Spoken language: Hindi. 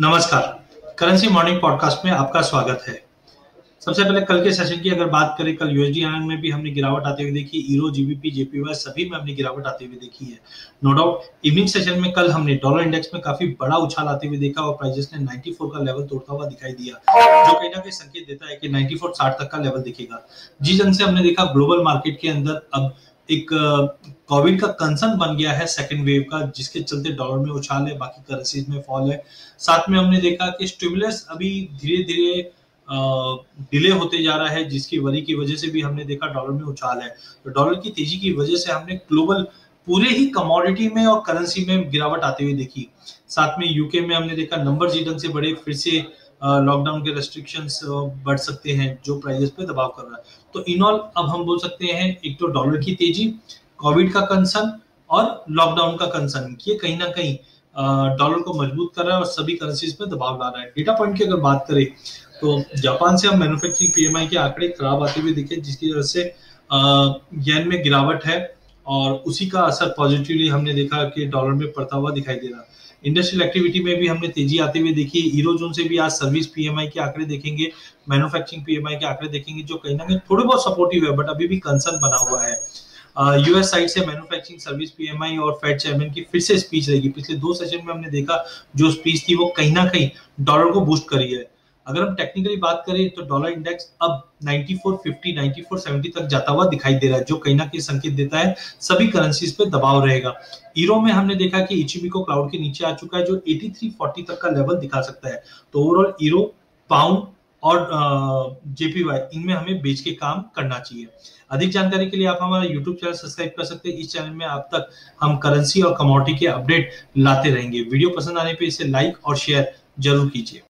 नमस्कार। करेंसी मॉर्निंग पॉडकास्ट में आपका स्वागत है। सबसे पहले कल के सेशन की अगर बात करें, कल यूएसडी में भी हमने गिरावट आते हुए देखी ईरो जीबीपी जेपीवाई सभी में हमने गिरावट आते हुए देखी है। नो डाउट इवनिंग सेशन में कल हमने डॉलर इंडेक्स में काफ़ी बड़ा उछाल आते हुए देखा और प्राइजेस ने 94 का लेवल तोड़ता हुआ दिखाई दिया, जो कहीं ना कहीं संकेत देता है कि 94 60 तक का लेवल दिखेगा। जिस ढंग से हमने देखा ग्लोबल मार्केट के अंदर अब एक कोविड का कंसर्न बन गया है सेकेंड वेव का, जिसके चलते डॉलर में उछाल है, बाकी करेंसीज में फॉल है। साथ में हमने देखा कि स्टिमुलस अभी धीरे धीरे डिले होते जा रहा है, जिसकी वरी की वजह से भी हमने देखा डॉलर में उछाल है। तो डॉलर की तेज़ी की वजह से हमने ग्लोबल पूरे ही कमोडिटी में और करेंसी में गिरावट आते हुए देखी। साथ में यूके में हमने देखा नंबर जी ढंग से बड़े फिर से लॉकडाउन के रेस्ट्रिक्शंस बढ़ सकते हैं, जो प्राइजेस पे दबाव कर रहा है। तो इन ऑल अब हम बोल सकते हैं, एक तो डॉलर की तेज़ी कोविड का कंसर्न और लॉकडाउन का कंसर्न ये कहीं ना कहीं डॉलर को मज़बूत कर रहा है और सभी करेंसीज पे दबाव ला रहा है। डेटा पॉइंट की अगर बात करें तो जापान से हम मैन्युफैक्चरिंग पीएमआई के आंकड़े खराब आते हुए दिखे, जिसकी वजह से येन में गिरावट है। और उसी का असर पॉजिटिवली हमने देखा कि डॉलर में पड़ता हुआ दिखाई दे रहा। इंडस्ट्रियल एक्टिविटी में भी हमने तेज़ी आते हुए देखी। ईरो जोन से भी आज सर्विस पीएमआई के आंकड़े देखेंगे मैन्युफैक्चरिंग पीएमआई के आंकड़े देखेंगे, जो कहीं ना कहीं थोड़े बहुत सपोर्टिव है बट अभी भी कंसर्न बना हुआ है। यूएस साइड से मैन्युफैक्चरिंग सर्विस पीएमआई और फेड चेयरमैन की फिर से स्पीच रहेगी। पिछले दो सेशन में हमने देखा, जो स्पीच थी वो कहीं ना कहीं डॉलर को बूस्ट करी है। अगर हम टेक्निकली बात करें तो डॉलर इंडेक्स अब 9450 9470 तक जाता हुआ दिखाई दे रहा है, जो कहीं ना कहीं संकेत देता है, सभी करेंसीज पे दबाव रहेगा। ईरो में हमने देखा कि इचीबी को क्लाउड के नीचे आ चुका है, जो 8340 तक का लेवल दिखा सकता है। तो ओवरऑल ईरो पाउंड और जेपीवाई इनमें हमें बेच के काम करना चाहिए। अधिक जानकारी के लिए आप हमारा यूट्यूब चैनल सब्सक्राइब कर सकते हैं। इस चैनल में आप तक हम करेंसी और कमोडिटी के अपडेट लाते रहेंगे। वीडियो पसंद आने पे इसे लाइक और शेयर ज़रूर कीजिए।